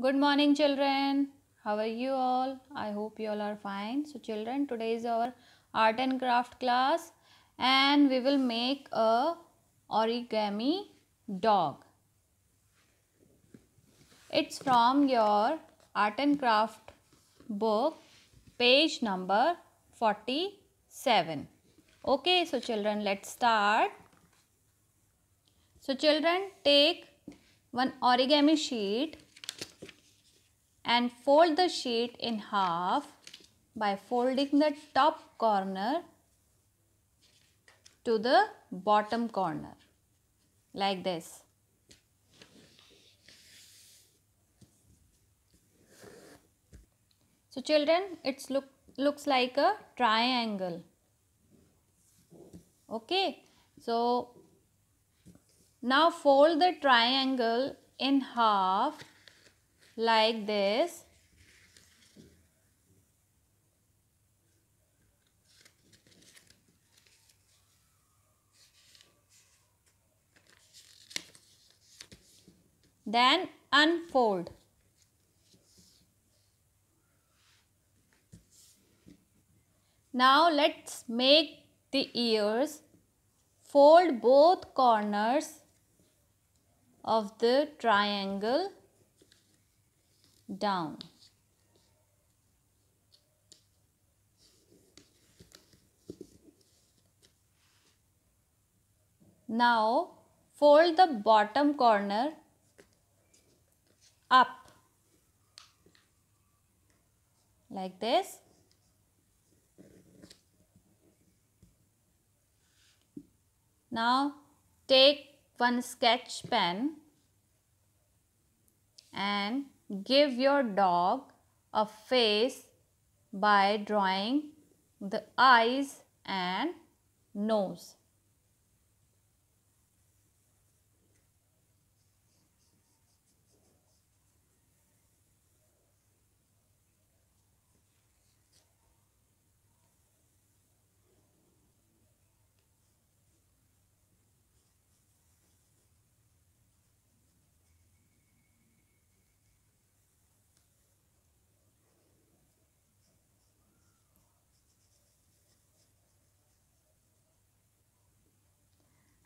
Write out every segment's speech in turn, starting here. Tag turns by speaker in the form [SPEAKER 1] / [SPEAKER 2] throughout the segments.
[SPEAKER 1] Good morning children. How are you all? I hope you all are fine. So children, today is our art and craft class and we will make a origami dog. It's from your art and craft book page number 47. Okay, so children, let's start. So children, take one origami sheet and fold the sheet in half by folding the top corner to the bottom corner like this. So children, it look, looks like a triangle. Okay. So now fold the triangle in half like this. Then unfold. Now let's make the ears fold both corners of the triangle down. Now fold the bottom corner up like this. Now take one sketch pen and Give your dog a face by drawing the eyes and nose.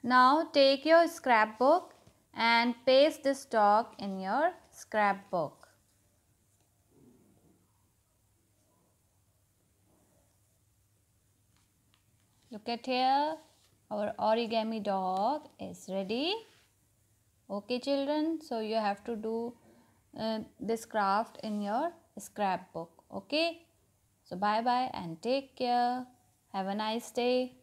[SPEAKER 1] Now take your scrapbook and paste this dog in your scrapbook. Look at here, our origami dog is ready. Okay children, so you have to do uh, this craft in your scrapbook. Okay, so bye bye and take care. Have a nice day.